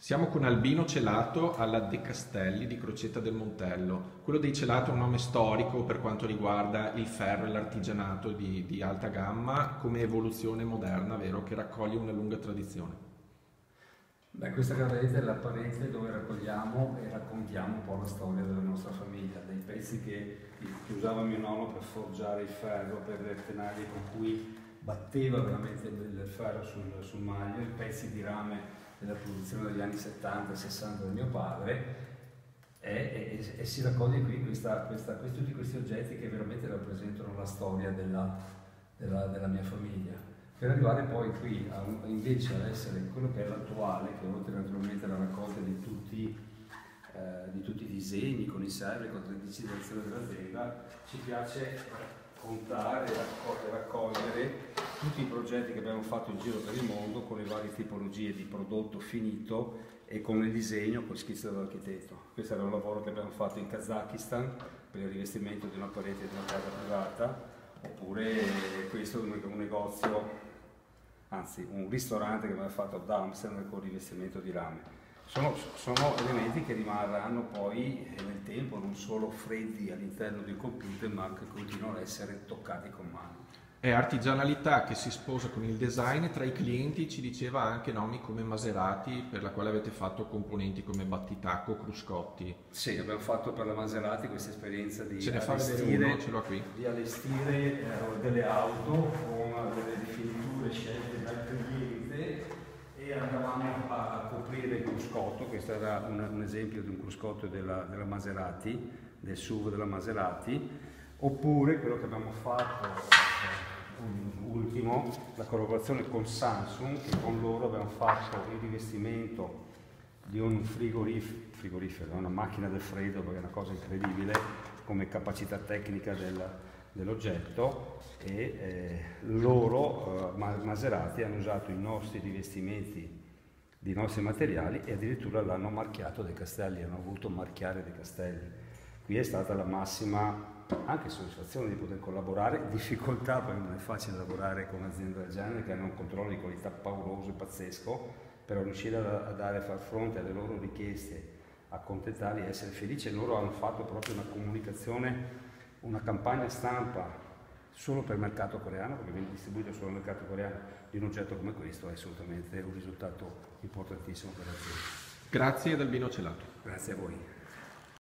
Siamo con Albino Celato alla De Castelli di Crocetta del Montello. Quello dei Celato è un nome storico per quanto riguarda il ferro e l'artigianato di, di alta gamma come evoluzione moderna, vero, che raccoglie una lunga tradizione. Beh, questa galleria è la parete dove raccogliamo e raccontiamo un po' la storia della nostra famiglia, dai pezzi che usava mio nonno per forgiare il ferro, per le tenaglie con cui batteva veramente il ferro sul, sul maglio, i pezzi di rame della produzione degli anni 70 e 60 di mio padre e, e, e si raccoglie qui questa, questa, tutti questi oggetti che veramente rappresentano la storia della, della, della mia famiglia. Per arrivare poi qui a, invece ad essere quello che è l'attuale, che oltre naturalmente alla raccolta di tutti, eh, di tutti i disegni con i server, con la digitalizzazione dell'azienda, ci piace contare e raccogliere tutti i progetti che abbiamo fatto in giro per il mondo con le varie tipologie di prodotto finito e con il disegno, con schizzo dell'architetto. Questo era un lavoro che abbiamo fatto in Kazakistan per il rivestimento di una parete di una casa privata, oppure questo è un negozio, anzi un ristorante che abbiamo fatto ad Amsterdam con il rivestimento di rame sono, sono, elementi che rimarranno poi eh, nel tempo non solo freddi all'interno del computer ma che continuano ad essere toccati con mano. È artigianalità che si sposa con il design tra i clienti ci diceva anche nomi come Maserati per la quale avete fatto componenti come Battitacco, Cruscotti. Sì, abbiamo fatto per la Maserati questa esperienza di, Ce ne allestire, uno, ce l'ho qui. di allestire eh, delle auto con delle rifiniture scelte dal cliente e andavamo a coprire il cruscotto, questo era un, un esempio di un cruscotto della, della, Maserati, del SUV della Maserati, oppure quello che abbiamo fatto eh, ultimo, la collaborazione con Samsung, che con loro abbiamo fatto il rivestimento di un frigorif frigorifero, una macchina del freddo, perché è una cosa incredibile come capacità tecnica del, dell'oggetto e eh, loro, eh, Maserati, hanno usato i nostri rivestimenti di nostri materiali e addirittura l'hanno marchiato dei castelli, hanno voluto marchiare dei castelli. Qui è stata la massima anche soddisfazione di poter collaborare, difficoltà perché non è facile lavorare con un'azienda del genere che hanno un controllo di qualità pauroso e pazzesco, però riuscire a, dare, a far fronte alle loro richieste, accontentarli essere felici, loro hanno fatto proprio una comunicazione una campagna stampa solo per il mercato coreano, perché viene distribuito solo nel mercato coreano, di un oggetto come questo è assolutamente un risultato importantissimo per l'azienda. Grazie ad Albino Celato. Grazie a voi.